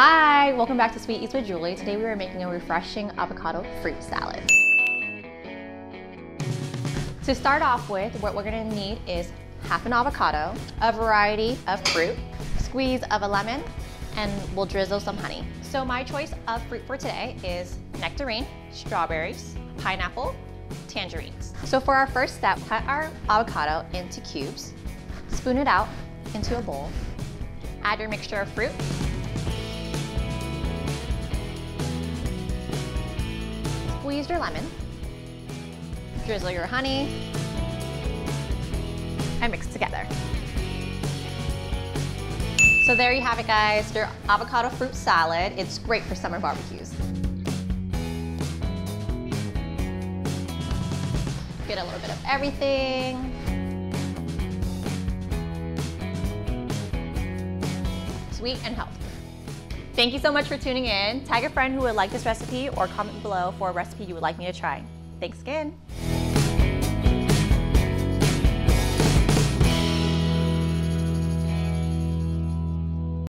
Hi, welcome back to Sweet Eats with Julie. Today we are making a refreshing avocado fruit salad. To start off with, what we're gonna need is half an avocado, a variety of fruit, squeeze of a lemon, and we'll drizzle some honey. So my choice of fruit for today is nectarine, strawberries, pineapple, tangerines. So for our first step, cut our avocado into cubes, spoon it out into a bowl, add your mixture of fruit, squeeze your lemon, drizzle your honey, and mix together. So there you have it guys, your avocado fruit salad. It's great for summer barbecues. Get a little bit of everything. Sweet and healthy. Thank you so much for tuning in. Tag a friend who would like this recipe or comment below for a recipe you would like me to try. Thanks again.